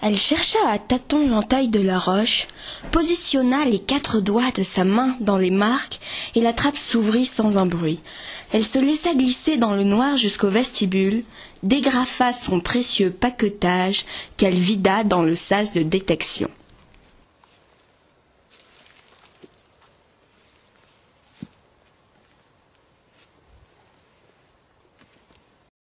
Elle chercha à tâtons l'entaille de la roche, positionna les quatre doigts de sa main dans les marques, et la trappe s'ouvrit sans un bruit. Elle se laissa glisser dans le noir jusqu'au vestibule, dégrafa son précieux paquetage qu'elle vida dans le sas de détection.